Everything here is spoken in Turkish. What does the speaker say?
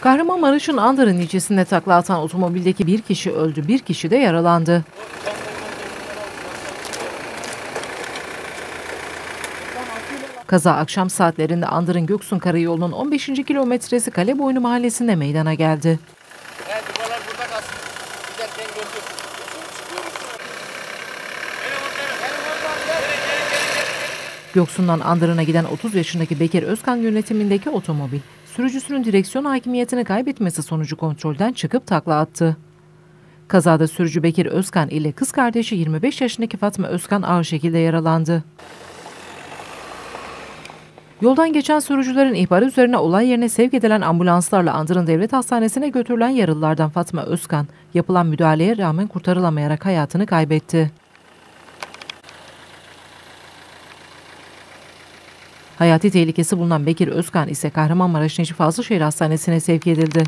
Kahramanmaraş'ın Andırın ilçesinde takla atan otomobildeki bir kişi öldü, bir kişi de yaralandı. Kaza akşam saatlerinde Andırın Göksun Karayolu'nun 15. kilometresi Kaleboynu mahallesinde meydana geldi. Göksun'dan Andırın'a giden 30 yaşındaki Bekir Özkan yönetimindeki otomobil, sürücüsünün direksiyon hakimiyetini kaybetmesi sonucu kontrolden çıkıp takla attı. Kazada sürücü Bekir Özkan ile kız kardeşi 25 yaşındaki Fatma Özkan ağır şekilde yaralandı. Yoldan geçen sürücülerin ihbarı üzerine olay yerine sevk edilen ambulanslarla Andırın Devlet Hastanesi'ne götürülen yaralılardan Fatma Özkan, yapılan müdahaleye rağmen kurtarılamayarak hayatını kaybetti. Hayati tehlikesi bulunan Bekir Özkan ise Kahramanmaraş Necip Fazılşehir Hastanesi'ne sevk edildi.